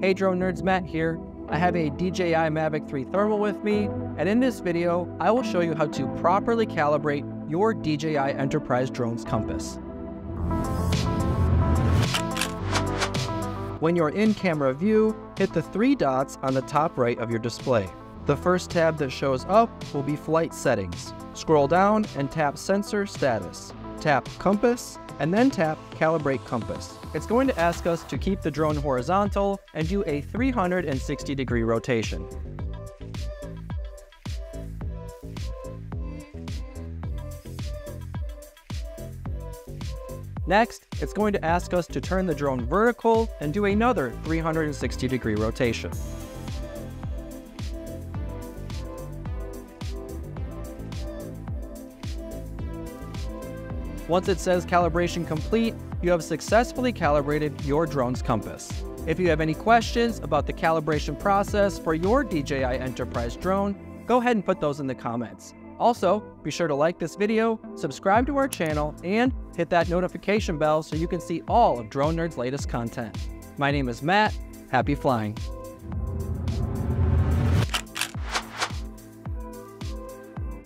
Hey Drone Nerds, Matt here. I have a DJI Mavic 3 Thermal with me, and in this video, I will show you how to properly calibrate your DJI Enterprise drone's compass. When you're in camera view, hit the three dots on the top right of your display. The first tab that shows up will be Flight Settings. Scroll down and tap Sensor Status. Tap Compass, and then tap Calibrate Compass. It's going to ask us to keep the drone horizontal and do a 360 degree rotation. Next, it's going to ask us to turn the drone vertical and do another 360 degree rotation. Once it says calibration complete, you have successfully calibrated your drone's compass. If you have any questions about the calibration process for your DJI Enterprise drone, go ahead and put those in the comments. Also, be sure to like this video, subscribe to our channel, and hit that notification bell so you can see all of Drone Nerd's latest content. My name is Matt. Happy flying.